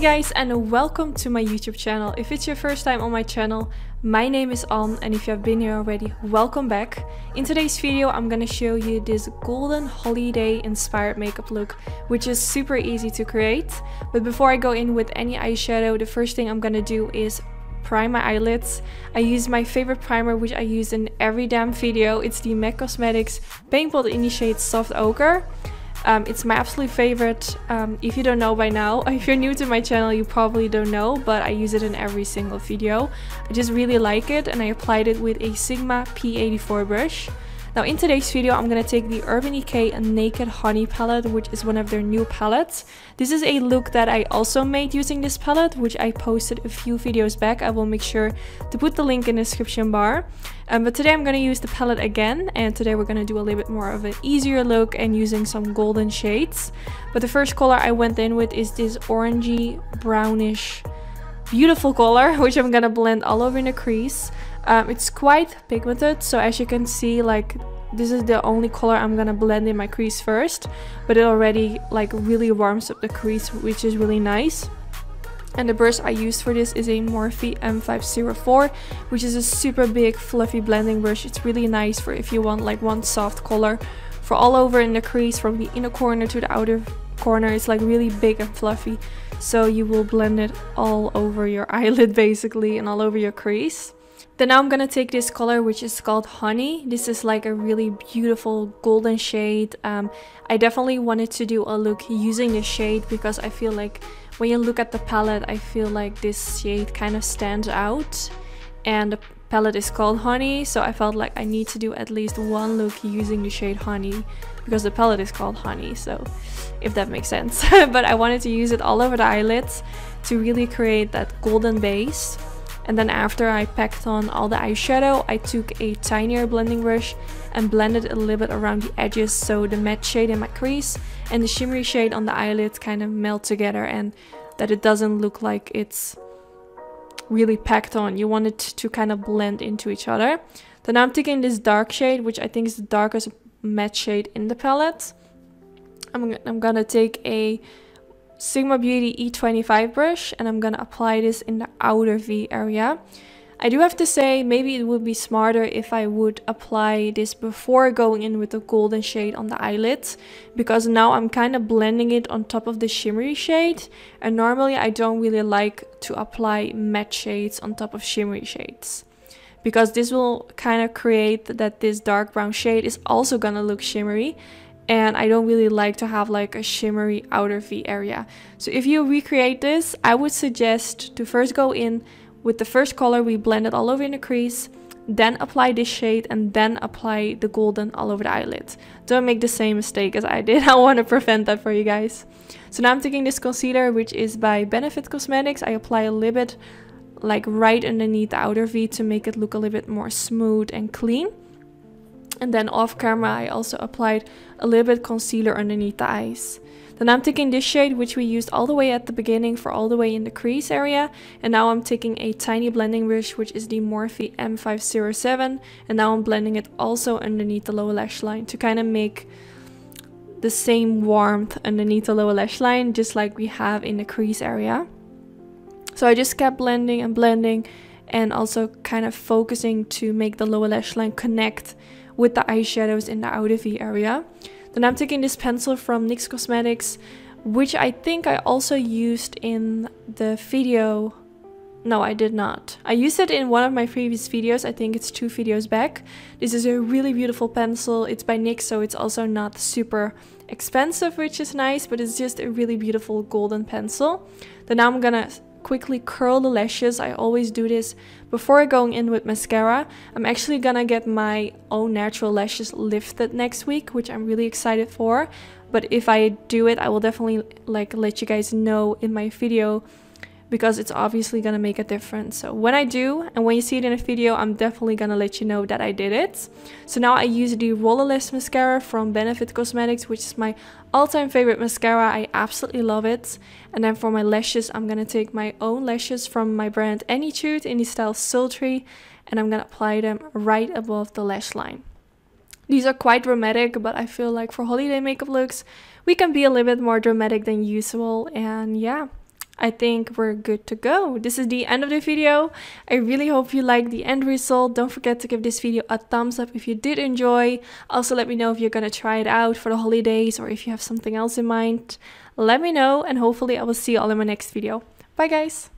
guys and welcome to my YouTube channel. If it's your first time on my channel, my name is Ann and if you have been here already, welcome back. In today's video I'm gonna show you this golden holiday inspired makeup look which is super easy to create. But before I go in with any eyeshadow, the first thing I'm gonna do is prime my eyelids. I use my favorite primer which I use in every damn video. It's the MAC Cosmetics Paint Pot in the shade Soft Ochre. Um, it's my absolute favorite. Um, if you don't know by now, if you're new to my channel, you probably don't know, but I use it in every single video. I just really like it and I applied it with a Sigma P84 brush. Now in today's video I'm gonna take the Urban Decay Naked Honey palette which is one of their new palettes. This is a look that I also made using this palette which I posted a few videos back. I will make sure to put the link in the description bar. Um, but today I'm gonna use the palette again and today we're gonna do a little bit more of an easier look and using some golden shades. But the first color I went in with is this orangey brownish beautiful color which I'm gonna blend all over in the crease. Um, it's quite pigmented, so as you can see, like this is the only color I'm gonna blend in my crease first, but it already like really warms up the crease, which is really nice. And the brush I used for this is a Morphe M504, which is a super big fluffy blending brush. It's really nice for if you want like one soft color for all over in the crease from the inner corner to the outer corner. It's like really big and fluffy. So you will blend it all over your eyelid basically and all over your crease. Then now I'm gonna take this color which is called Honey. This is like a really beautiful golden shade. Um, I definitely wanted to do a look using this shade because I feel like when you look at the palette I feel like this shade kind of stands out. And the palette is called Honey so I felt like I need to do at least one look using the shade Honey because the palette is called Honey so if that makes sense. but I wanted to use it all over the eyelids to really create that golden base and then after I packed on all the eyeshadow, I took a tinier blending brush and blended a little bit around the edges so the matte shade in my crease and the shimmery shade on the eyelid kind of melt together and that it doesn't look like it's really packed on. You want it to kind of blend into each other. Then I'm taking this dark shade, which I think is the darkest matte shade in the palette. I'm, I'm gonna take a Sigma Beauty E25 brush and I'm gonna apply this in the outer V area. I do have to say maybe it would be smarter if I would apply this before going in with the golden shade on the eyelids because now I'm kind of blending it on top of the shimmery shade and normally I don't really like to apply matte shades on top of shimmery shades because this will kind of create that this dark brown shade is also gonna look shimmery and I don't really like to have like a shimmery outer V area. So if you recreate this, I would suggest to first go in with the first color we blend it all over in the crease, then apply this shade and then apply the golden all over the eyelid. Don't make the same mistake as I did, I want to prevent that for you guys. So now I'm taking this concealer which is by Benefit Cosmetics, I apply a little bit like right underneath the outer V to make it look a little bit more smooth and clean. And then off camera I also applied a little bit concealer underneath the eyes. Then I'm taking this shade which we used all the way at the beginning for all the way in the crease area. And now I'm taking a tiny blending brush which is the Morphe M507. And now I'm blending it also underneath the lower lash line to kind of make the same warmth underneath the lower lash line just like we have in the crease area. So I just kept blending and blending and also kind of focusing to make the lower lash line connect with the eyeshadows in the outer V area. Then I'm taking this pencil from NYX Cosmetics, which I think I also used in the video. No, I did not. I used it in one of my previous videos. I think it's two videos back. This is a really beautiful pencil. It's by NYX, so it's also not super expensive, which is nice, but it's just a really beautiful golden pencil. Then now I'm gonna quickly curl the lashes. I always do this before going in with mascara. I'm actually gonna get my own natural lashes lifted next week, which I'm really excited for. But if I do it, I will definitely like let you guys know in my video because it's obviously gonna make a difference. So when I do, and when you see it in a video, I'm definitely gonna let you know that I did it. So now I use the Roller Lash mascara from Benefit Cosmetics, which is my all-time favorite mascara. I absolutely love it. And then for my lashes, I'm gonna take my own lashes from my brand Annytude in the style Sultry, and I'm gonna apply them right above the lash line. These are quite dramatic, but I feel like for holiday makeup looks, we can be a little bit more dramatic than usual. And yeah, I think we're good to go. This is the end of the video. I really hope you liked the end result. Don't forget to give this video a thumbs up if you did enjoy. Also let me know if you're gonna try it out for the holidays or if you have something else in mind. Let me know and hopefully I will see you all in my next video. Bye guys!